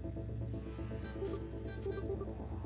Thank you.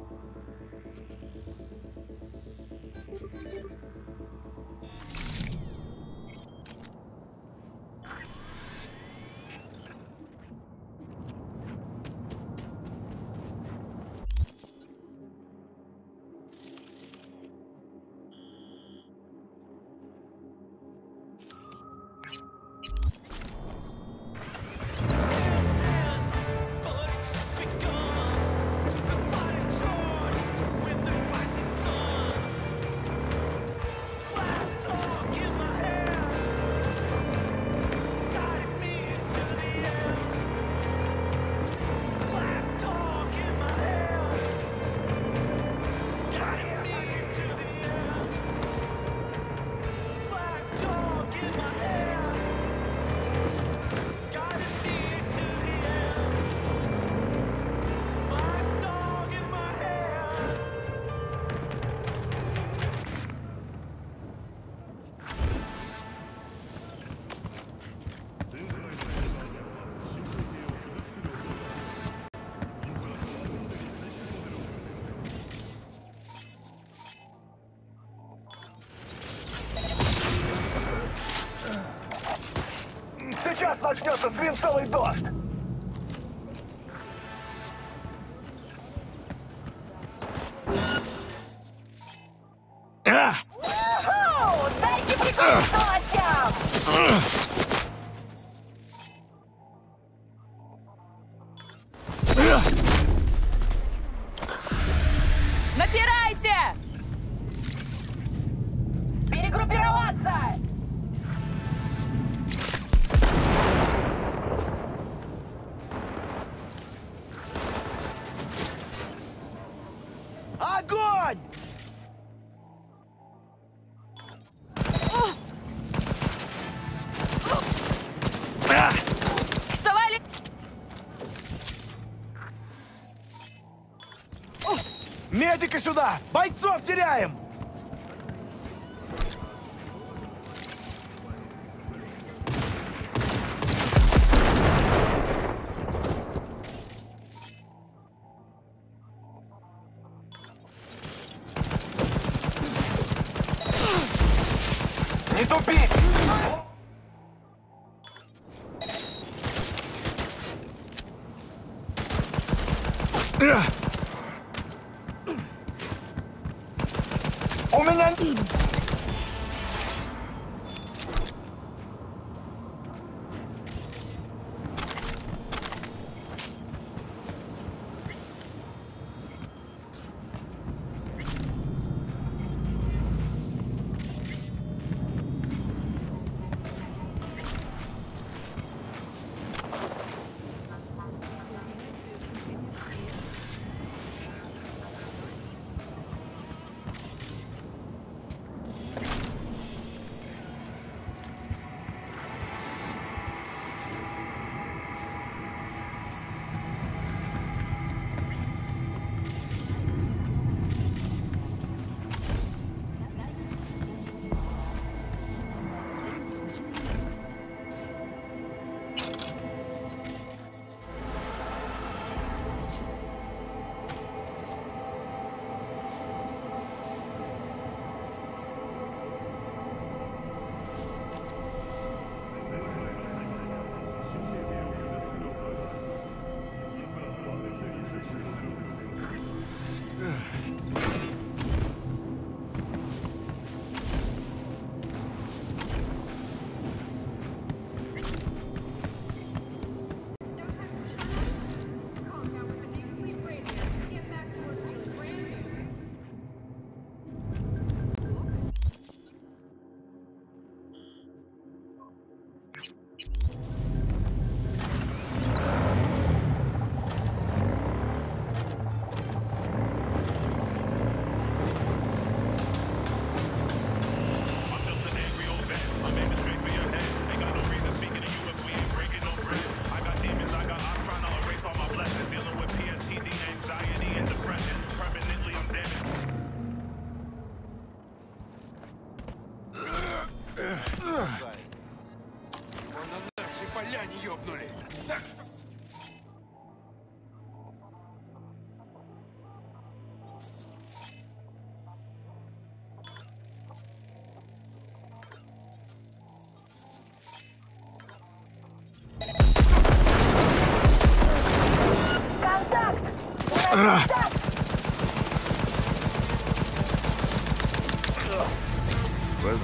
начинается свинцовый дождь! Медика сюда! Бойцов теряем!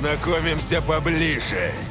Познакомимся поближе.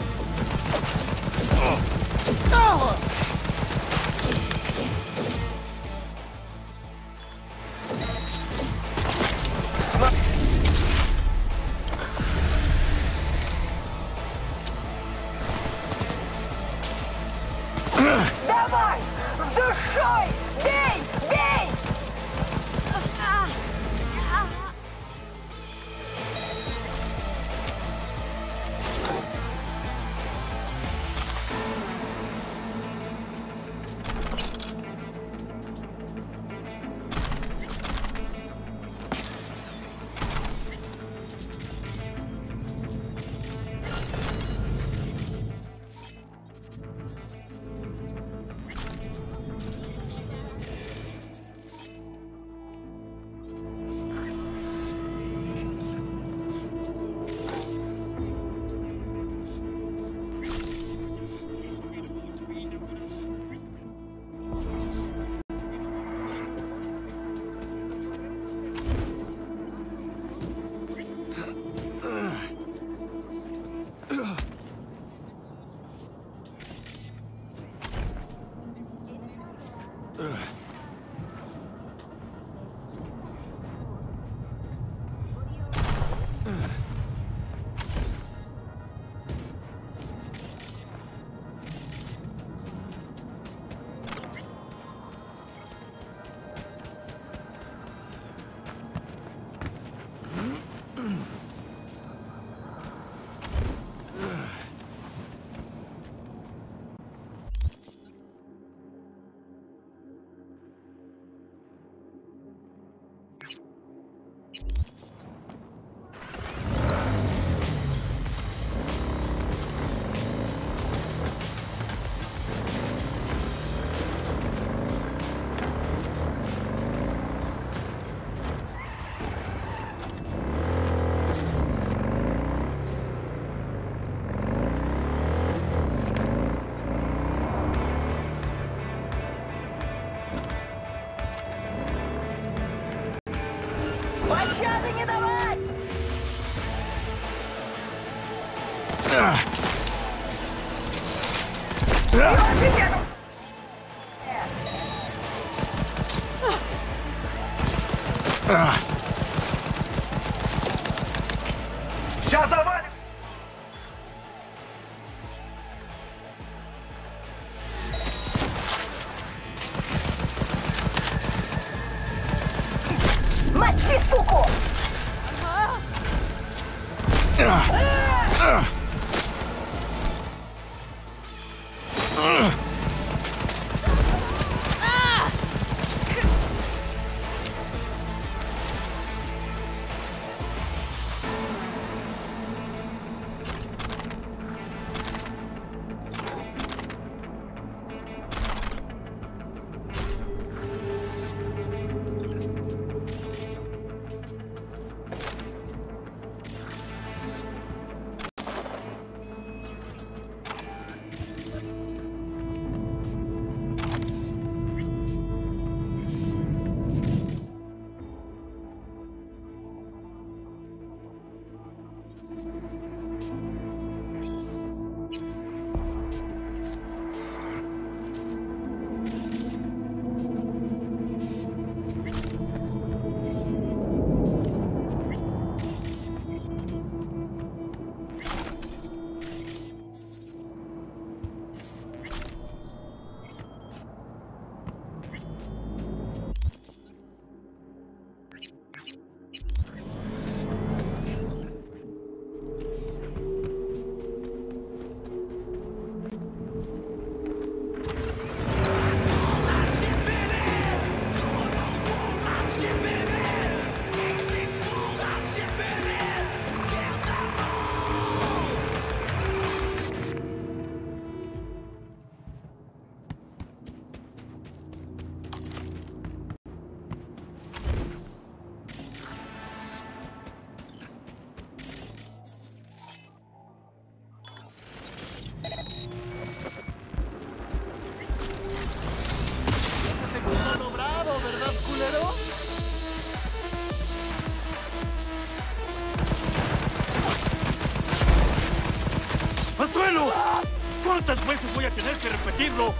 ¿Cuántas veces voy a tener que repetirlo?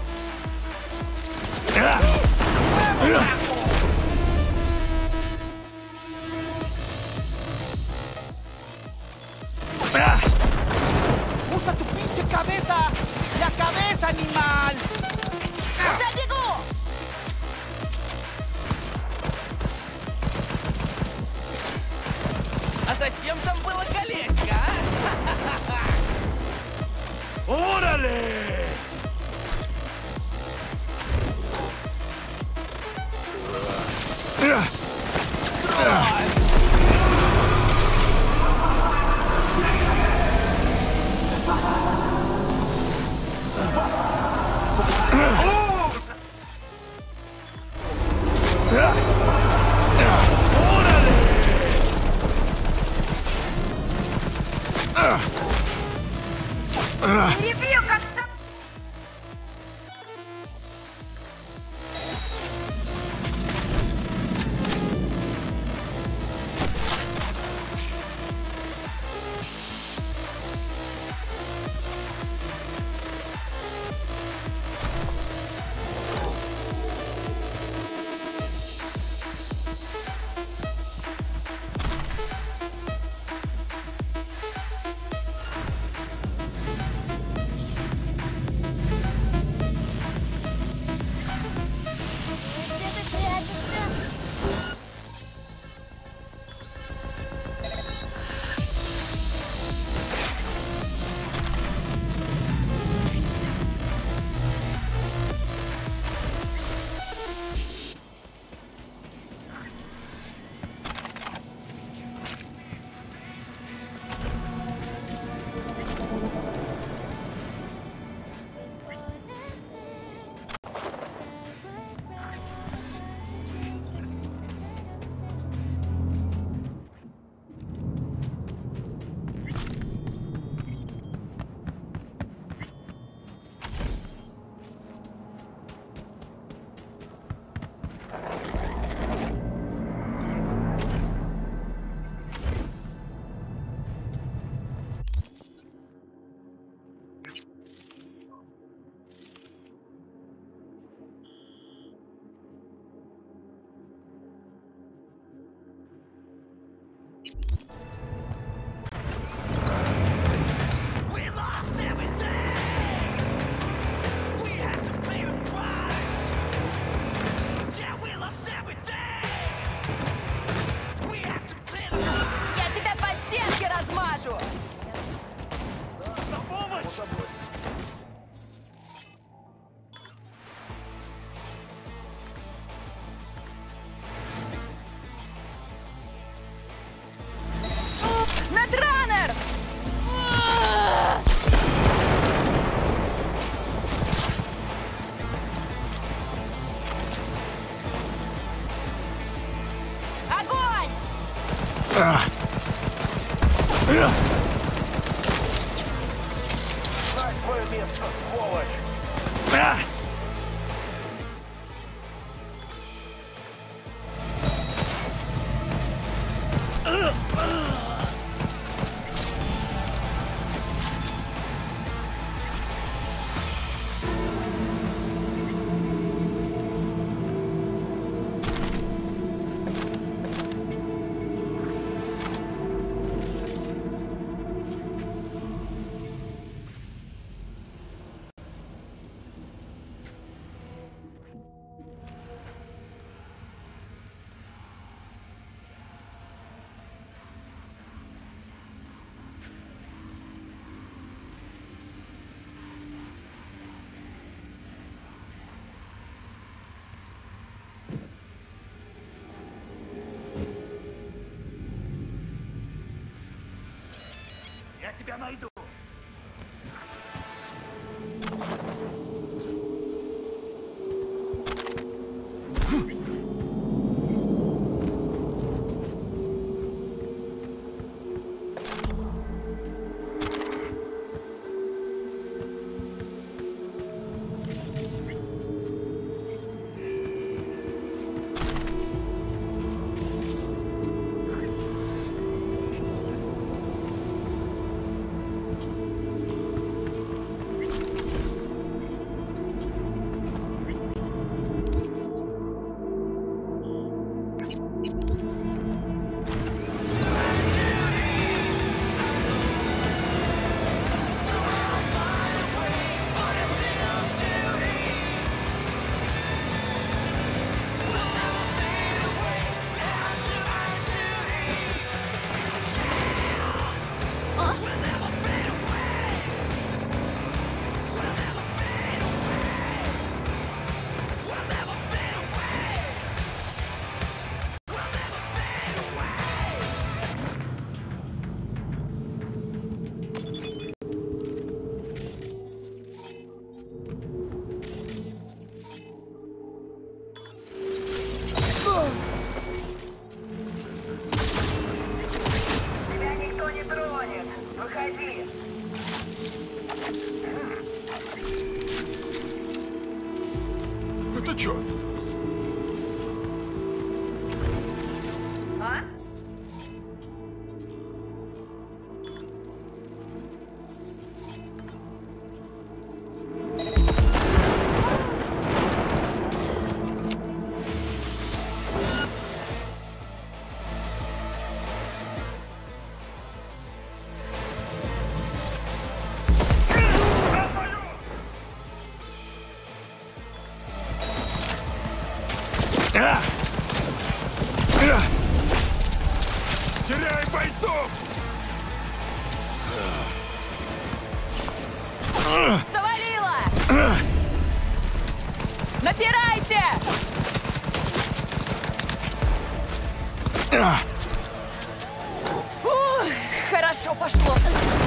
si piano itu. Хорошо пошло.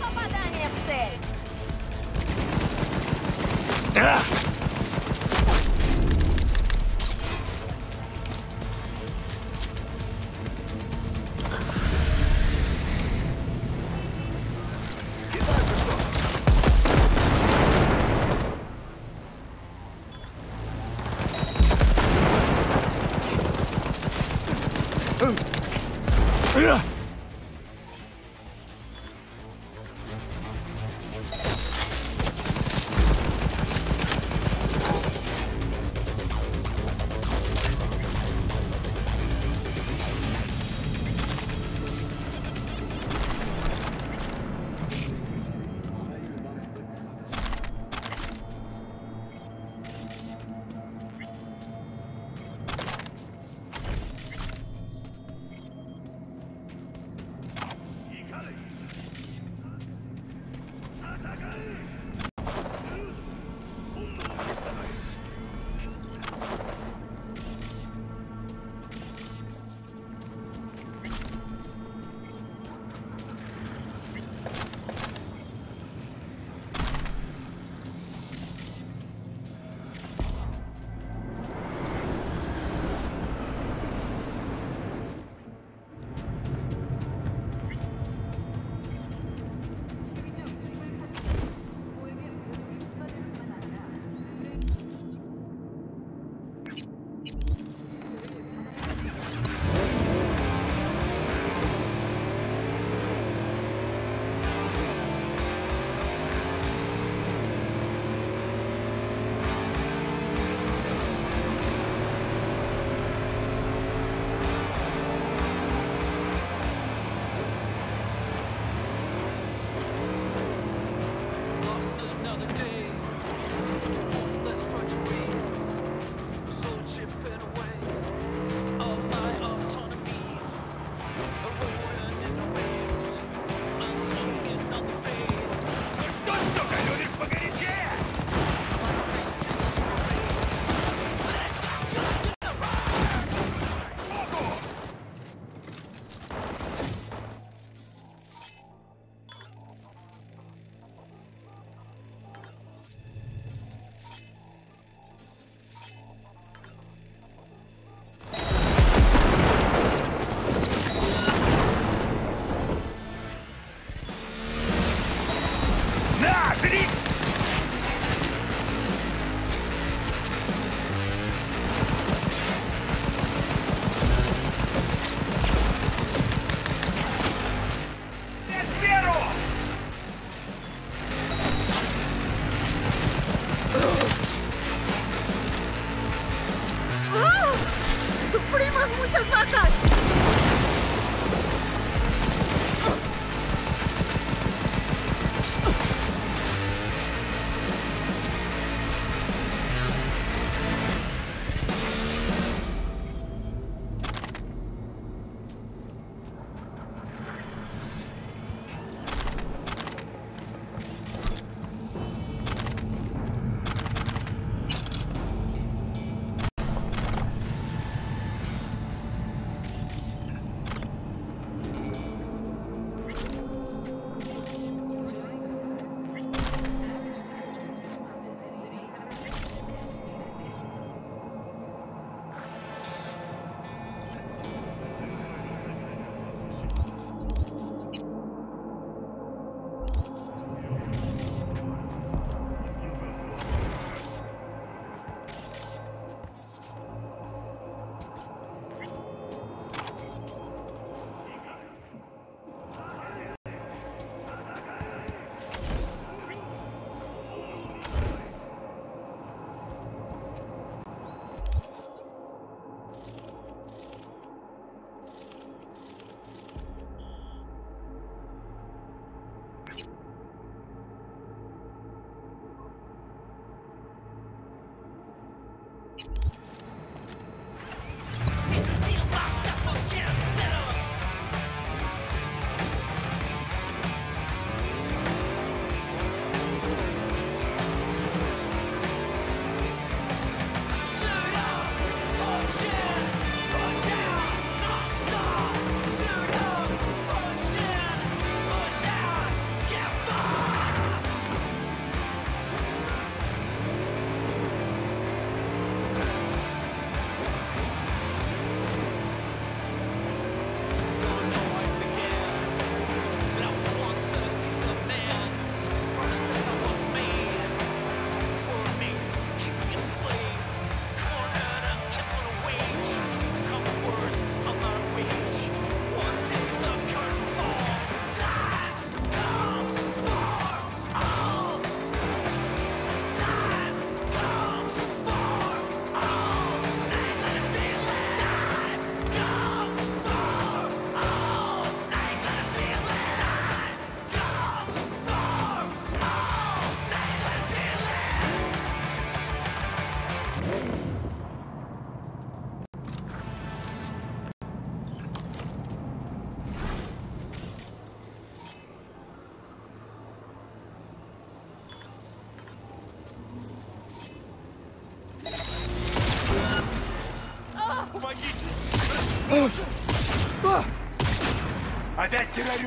Попадание в цель.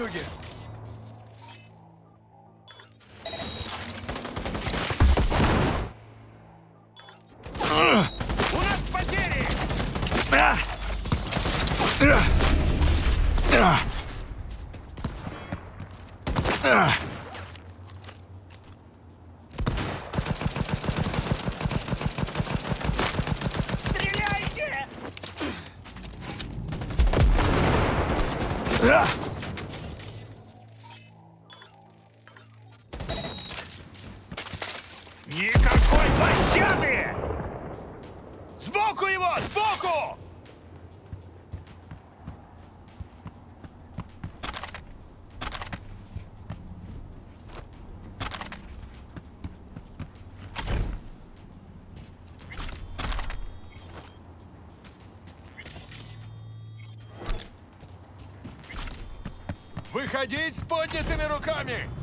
여기에. Выходить с поднятыми руками!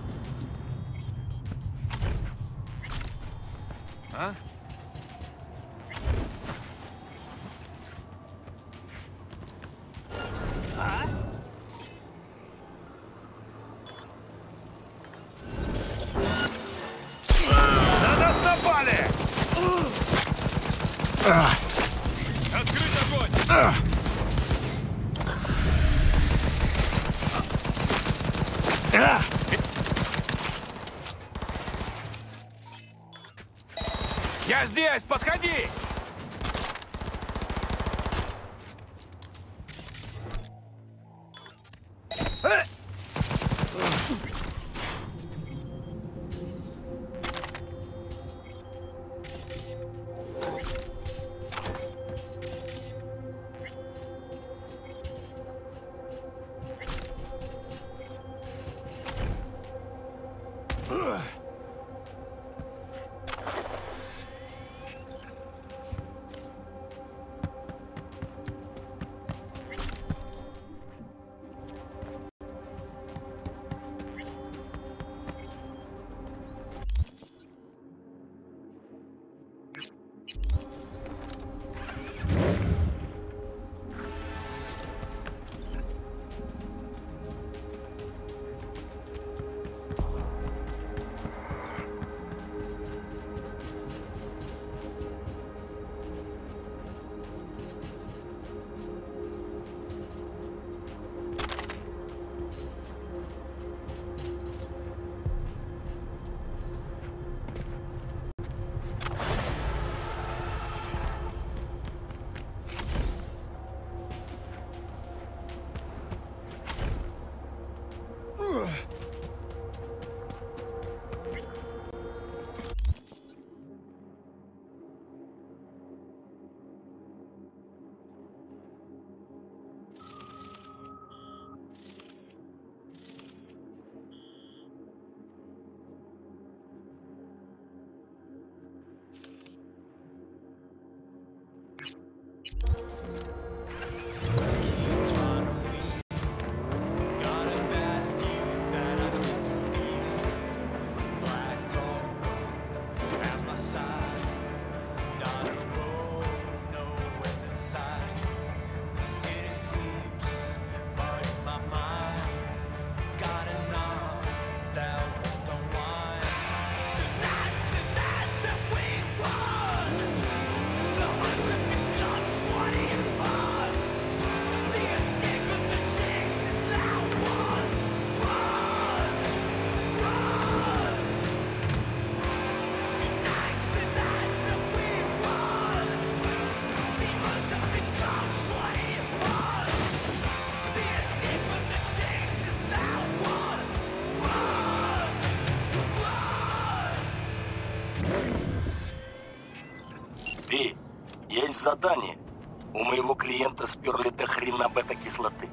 Моего клиента сперли до хрена бета-кислоты.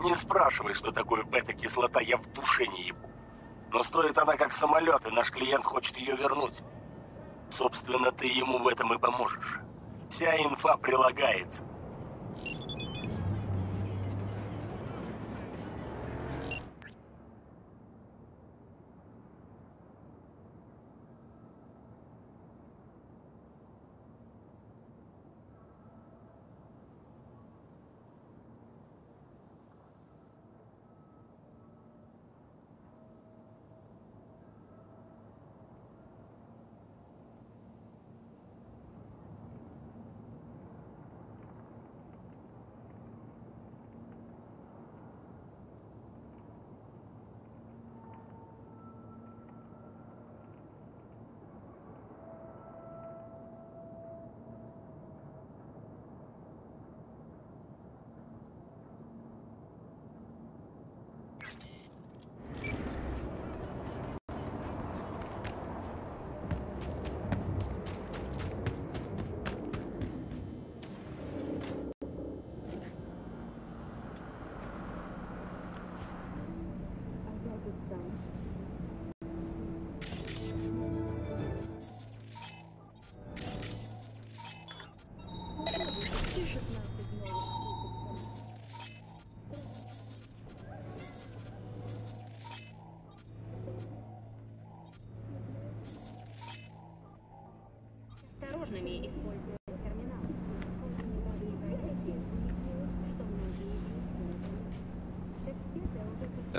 Не спрашивай, что такое бета-кислота, я в душе не ебу. Но стоит она как самолет, и наш клиент хочет ее вернуть. Собственно, ты ему в этом и поможешь. Вся инфа прилагается.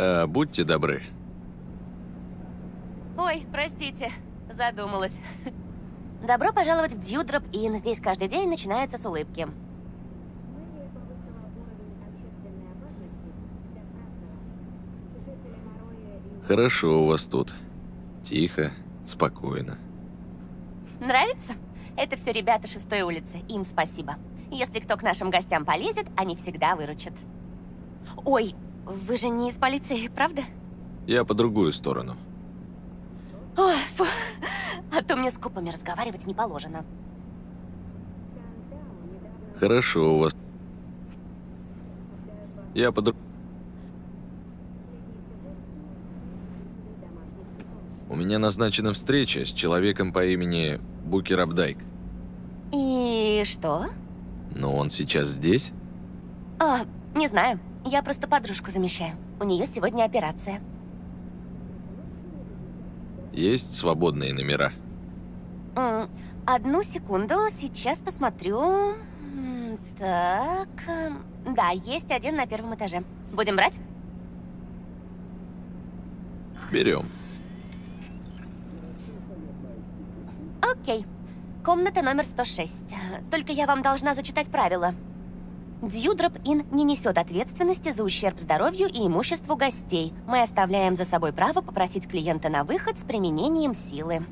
А, будьте добры. Ой, простите, задумалась. Добро пожаловать в Дьюдроп Inn. Здесь каждый день начинается с улыбки. Хорошо у вас тут. Тихо, спокойно. Нравится? Это все ребята шестой улицы. Им спасибо. Если кто к нашим гостям полезет, они всегда выручат. Ой, вы же не из полиции, правда? Я по другую сторону. Ой, фу. А то мне с копами разговаривать не положено. Хорошо у вас. Я по У меня назначена встреча с человеком по имени Букер Абдайк. И что? Но он сейчас здесь? А, не знаю. Я просто подружку замещаю. У нее сегодня операция. Есть свободные номера? Одну секунду, сейчас посмотрю. Так, эм, да, есть один на первом этаже. Будем брать? Берем. Окей. Комната номер 106. Только я вам должна зачитать правила. Дьюдроп Ин не несет ответственности за ущерб здоровью и имуществу гостей. Мы оставляем за собой право попросить клиента на выход с применением силы.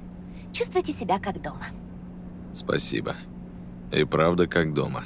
Чувствуйте себя как дома. Спасибо. И правда, как дома.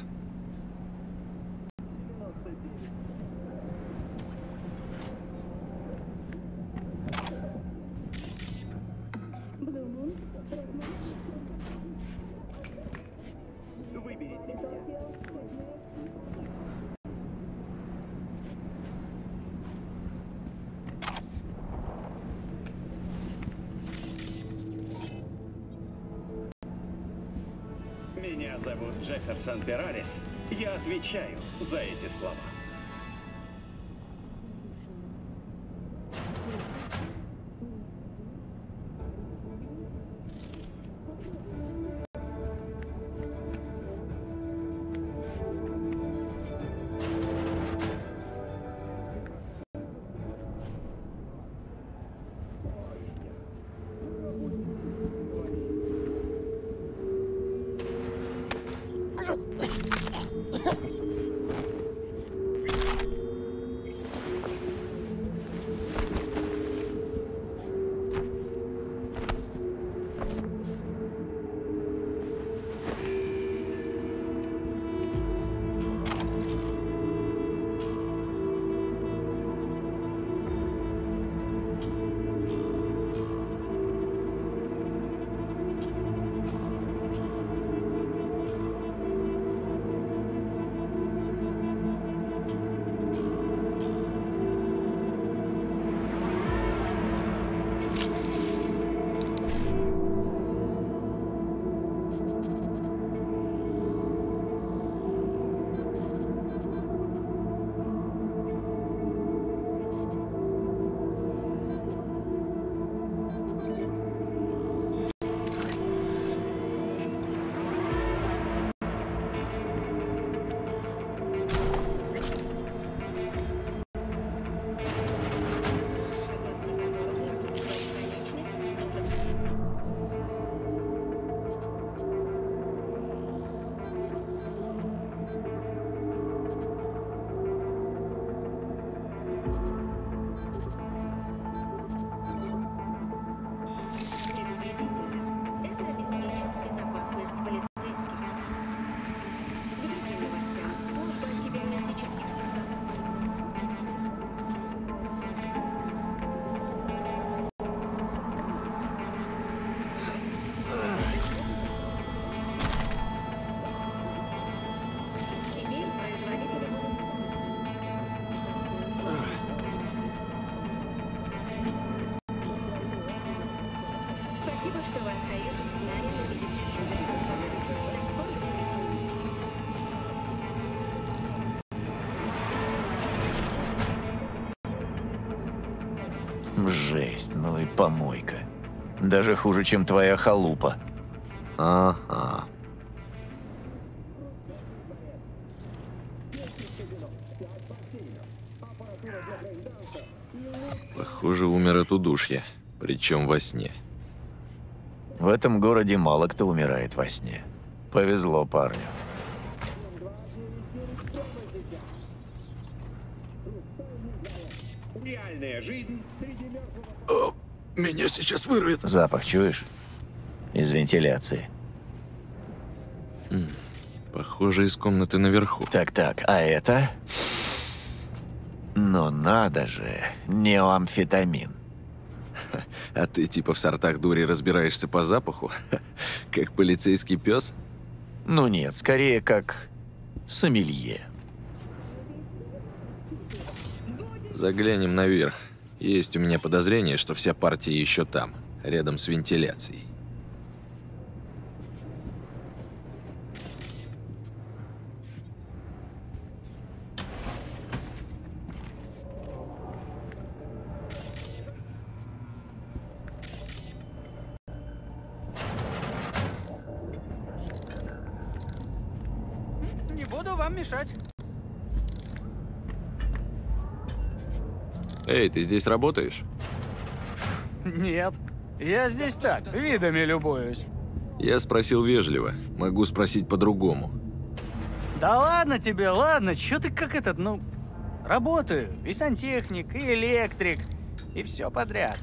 Даже хуже, чем твоя халупа. Ага. Похоже, умер от удушья. Причем во сне. В этом городе мало кто умирает во сне. Повезло парню. Меня сейчас вырвет. Запах чуешь? Из вентиляции. М, Похоже, из комнаты наверху. Так-так, а это? Ну надо же, неоамфетамин. А ты типа в сортах дури разбираешься по запаху? Как полицейский пес? Ну нет, скорее как сомелье. Заглянем наверх. Есть у меня подозрение, что вся партия еще там, рядом с вентиляцией. Не буду вам мешать. Эй, ты здесь работаешь? Нет. Я здесь так, видами любуюсь. Я спросил вежливо. Могу спросить по-другому. Да ладно тебе, ладно, чё ты как этот, ну... Работаю, и сантехник, и электрик, и все подряд.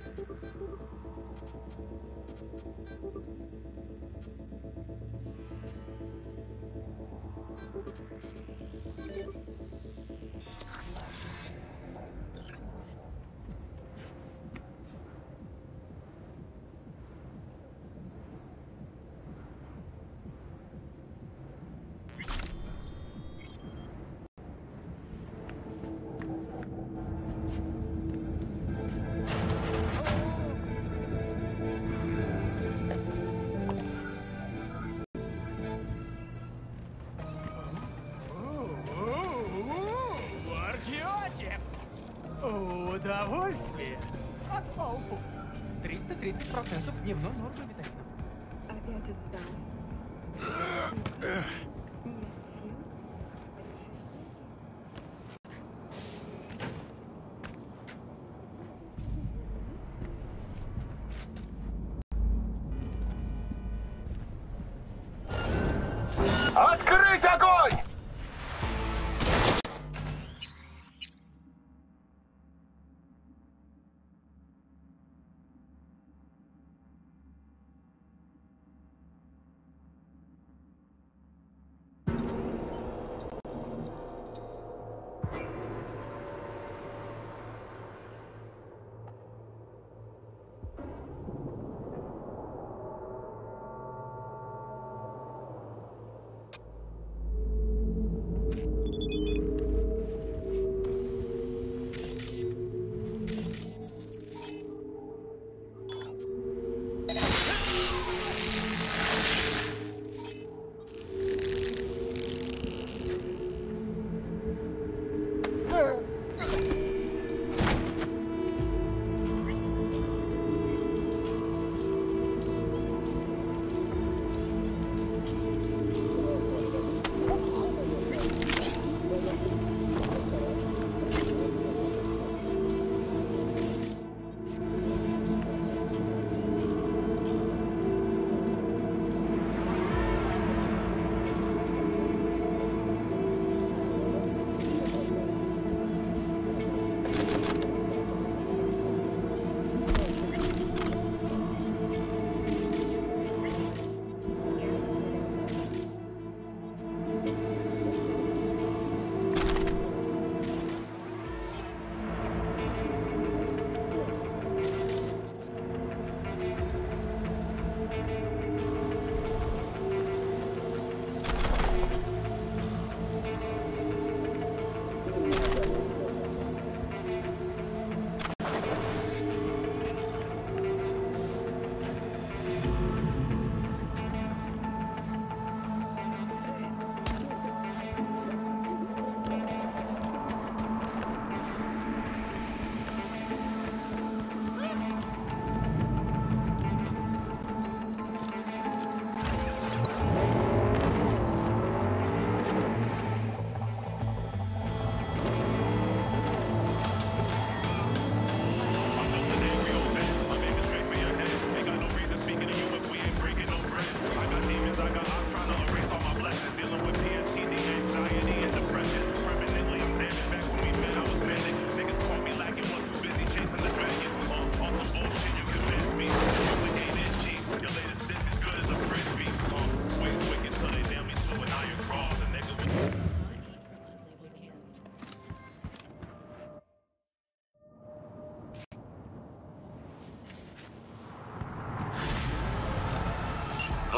Thank you. Удовольствие! От All Foods. 330% дневной нормы витаминов.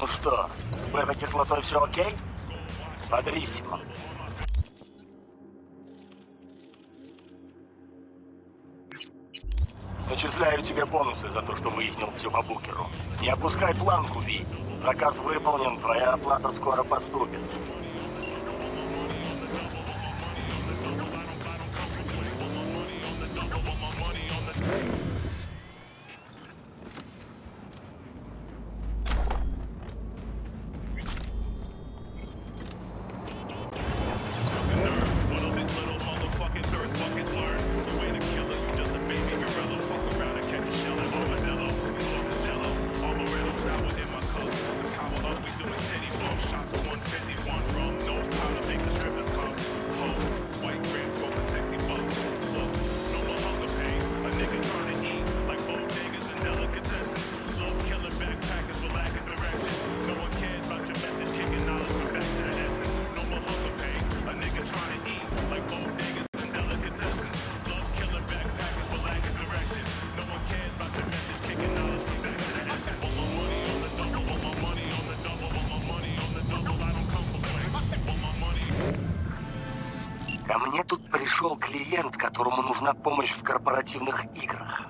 Ну что, с бета-кислотой все окей? Бодрисимо. Начисляю тебе бонусы за то, что выяснил все по букеру. Не опускай планку, Ви. Заказ выполнен, твоя оплата скоро поступит. Корпоративных играх.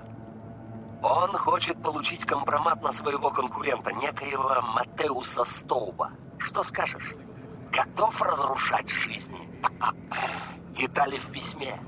Он хочет получить компромат на своего конкурента, некоего Матеуса Стоуба. Что скажешь? Готов разрушать жизни? Детали в письме.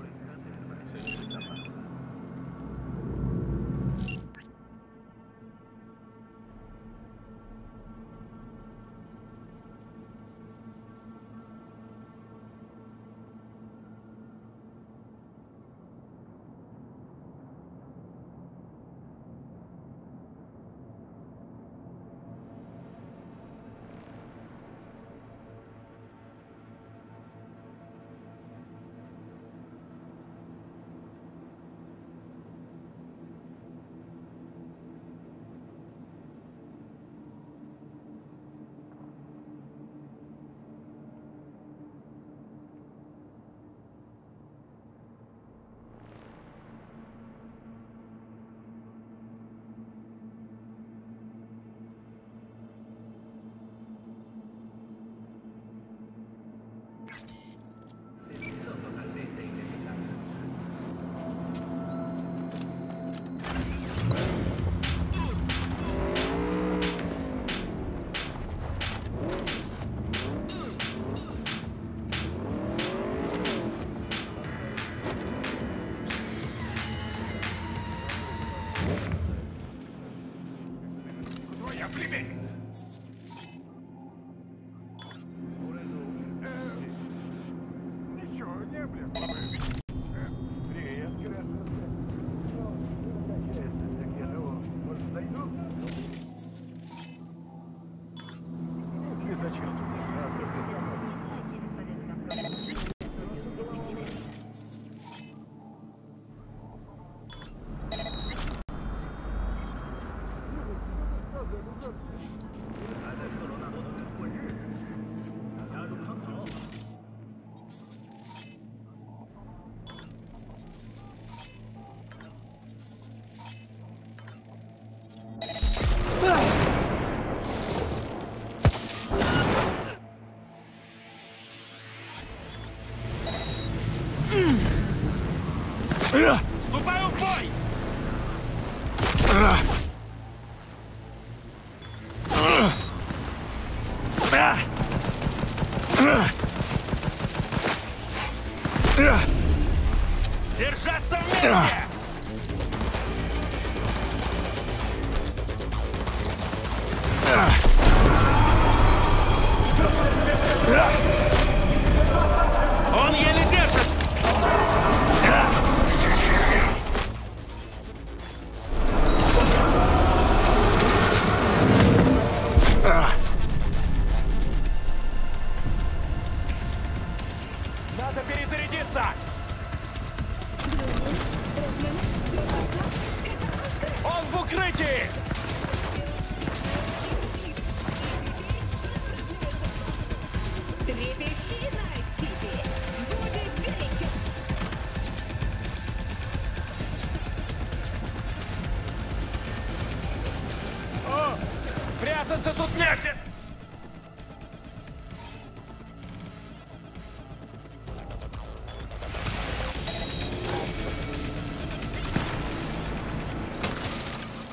Кажется, тут негде!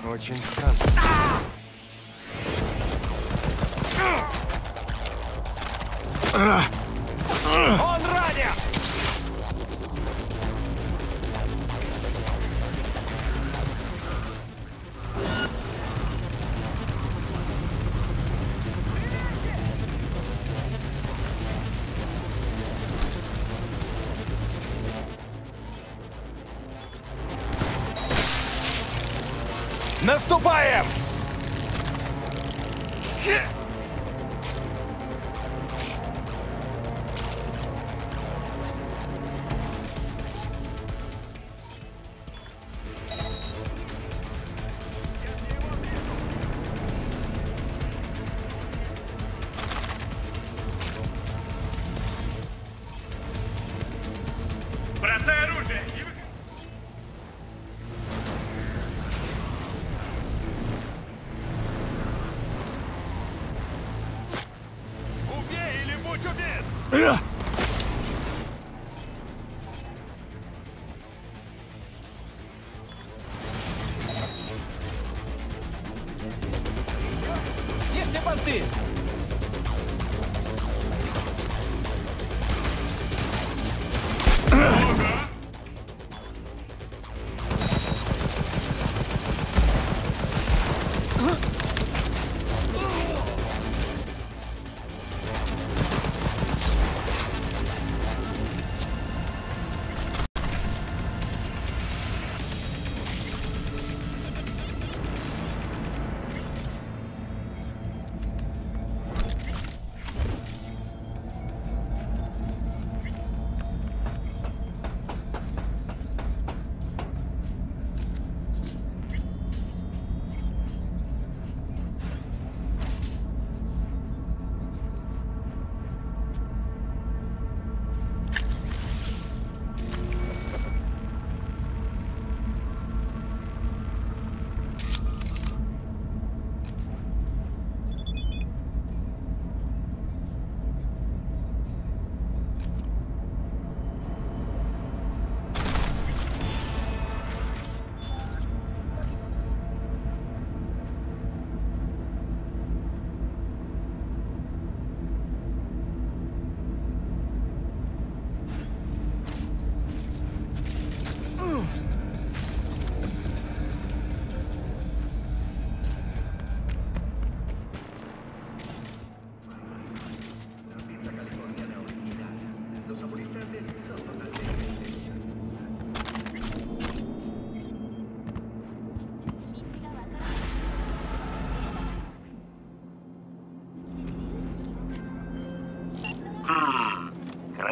Очень странно.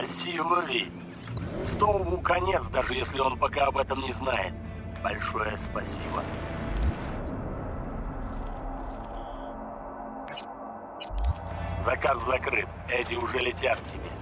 Красиво вид. Стоуву конец, даже если он пока об этом не знает. Большое спасибо. Заказ закрыт. Эдди уже летят к тебе.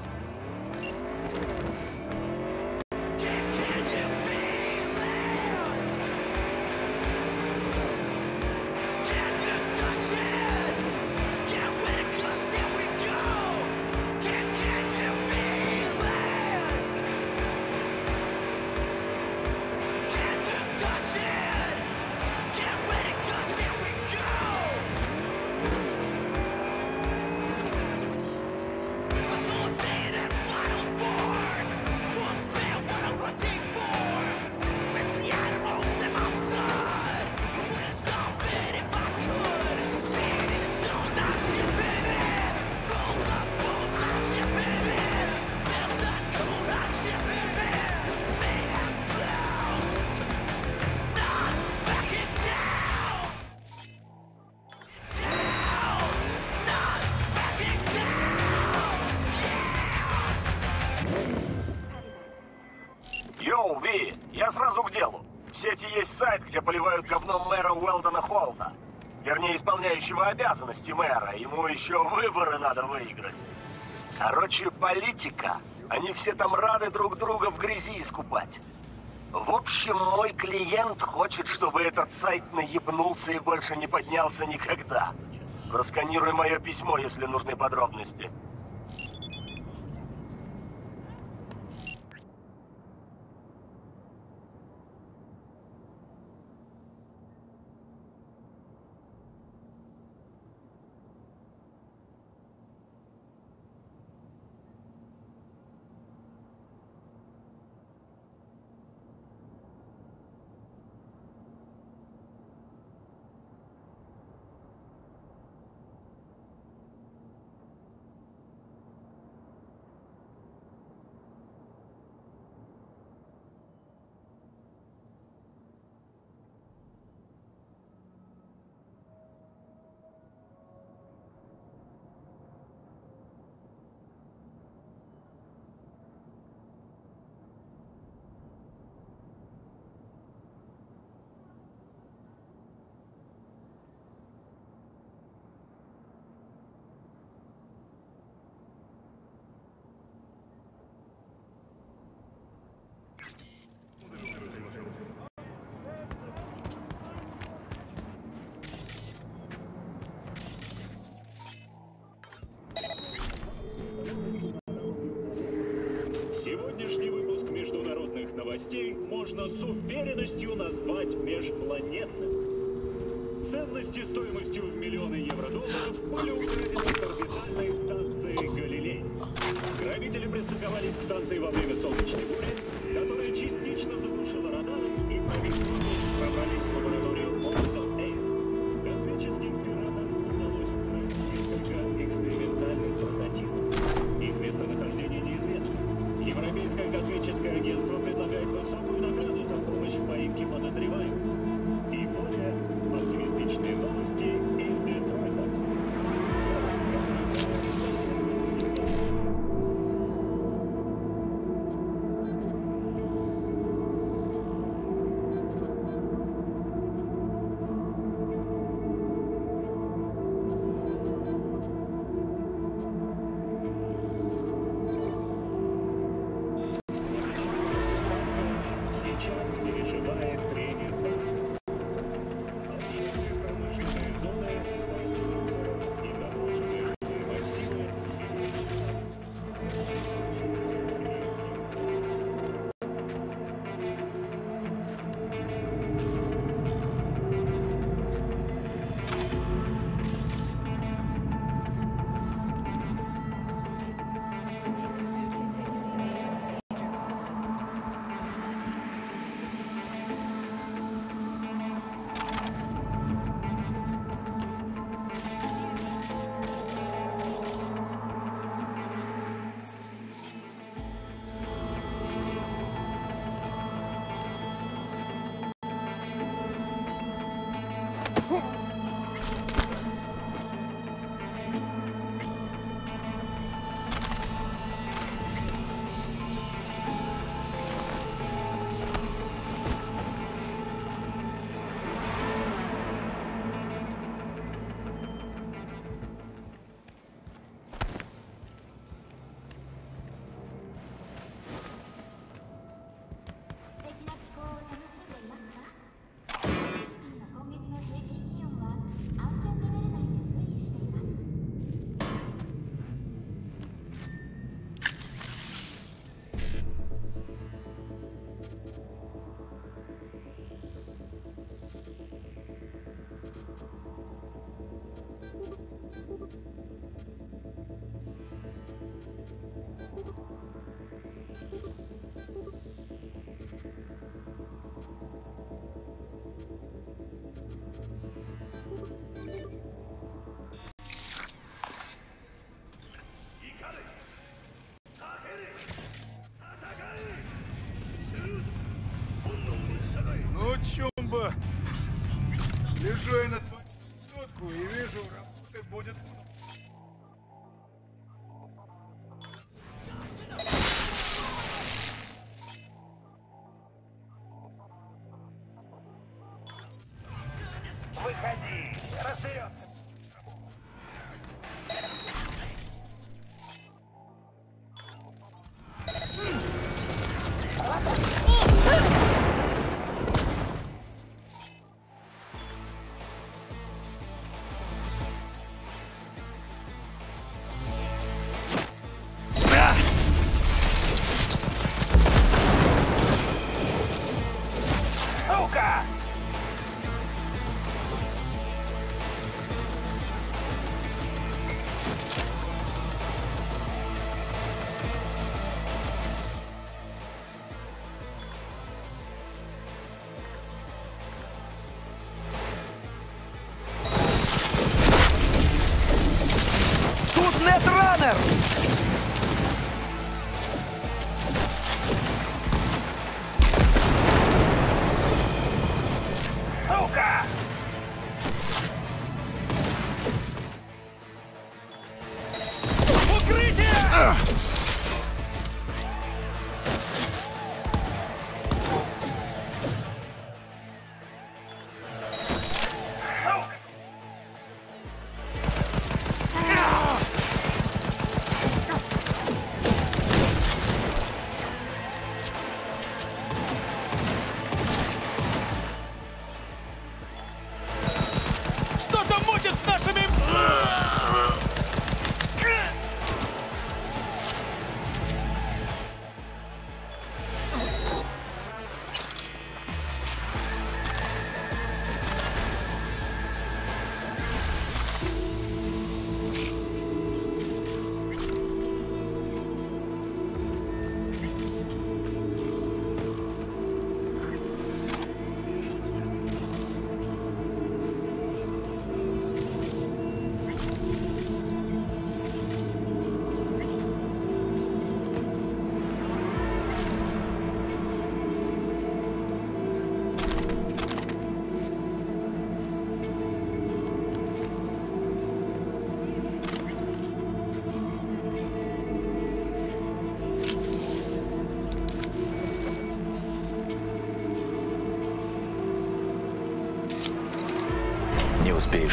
Где поливают говном мэра Уэлдона Холта. Вернее, исполняющего обязанности мэра. Ему еще выборы надо выиграть. Короче, политика. Они все там рады друг друга в грязи искупать. В общем, мой клиент хочет, чтобы этот сайт наебнулся и больше не поднялся никогда. Просканируй мое письмо, если нужны подробности.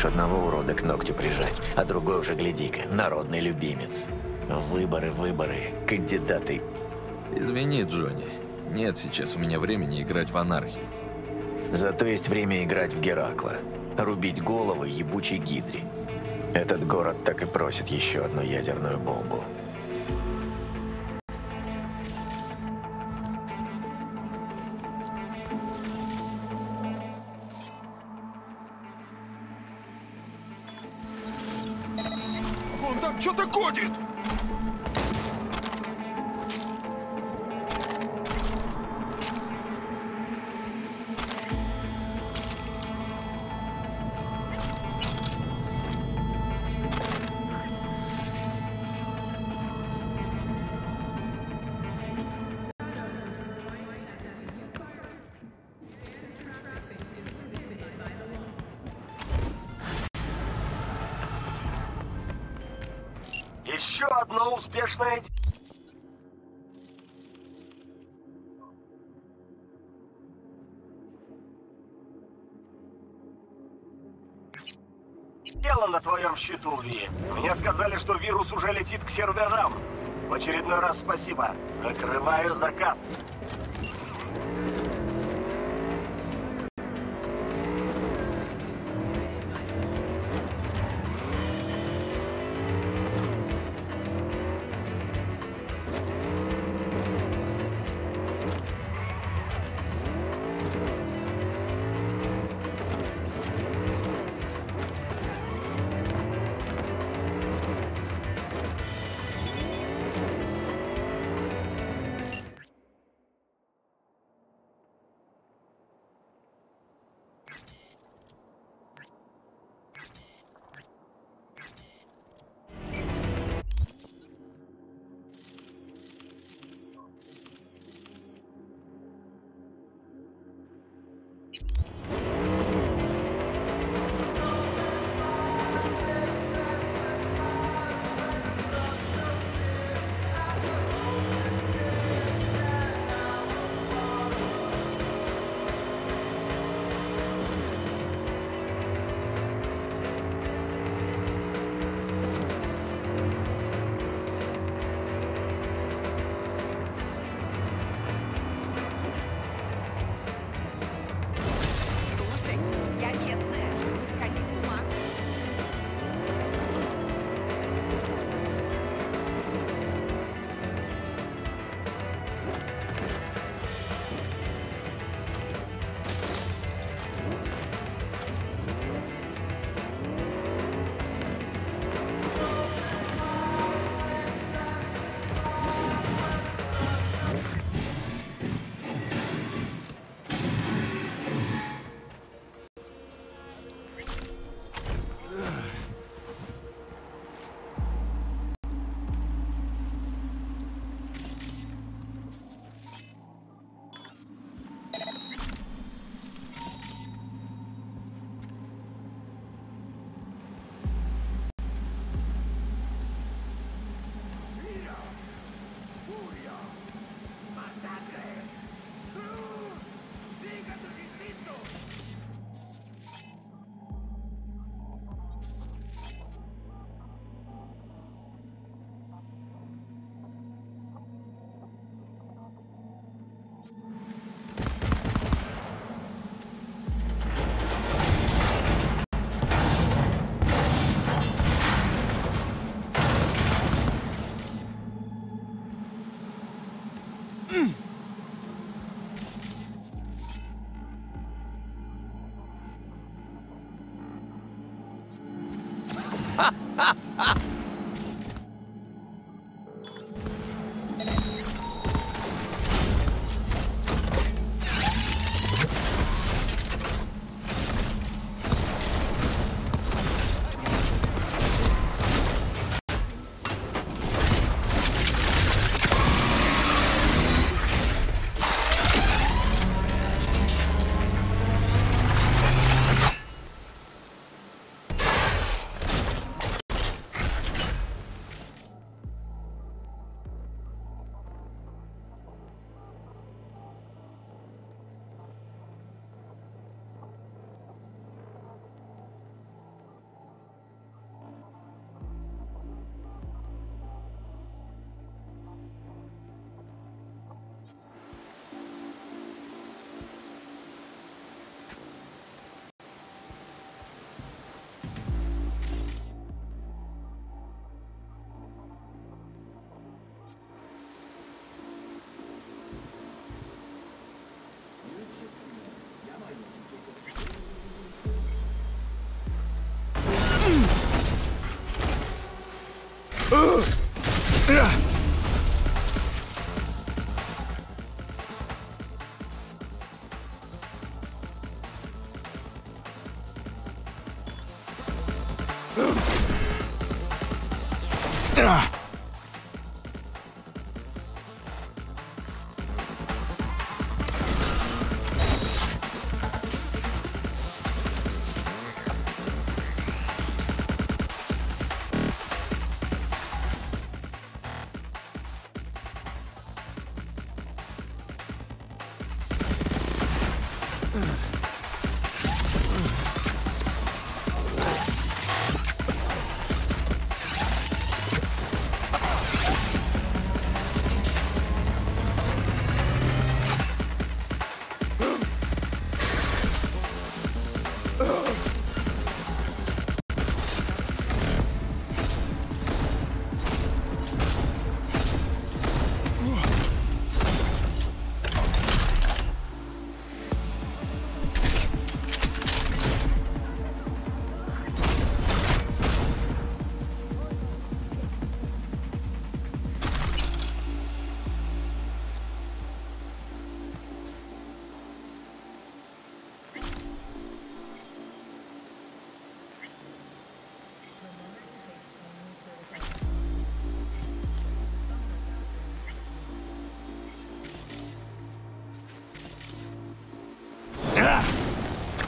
Успеешь одного урода к ногтю прижать, а другой уже, гляди-ка, народный любимец. Выборы, выборы, кандидаты. Извини, Джонни. Нет сейчас у меня времени играть в анархию. Зато есть время играть в Геракла. Рубить головы ебучей гидре. Этот город так и просит еще одну ядерную бомбу. Серверам. В очередной раз спасибо. Закрываю заказ.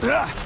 Ugh.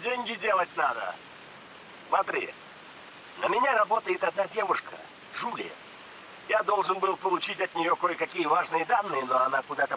Деньги делать надо. Смотри, на меня работает одна девушка, Джулия. Я должен был получить от нее кое-какие важные данные, но она пропала.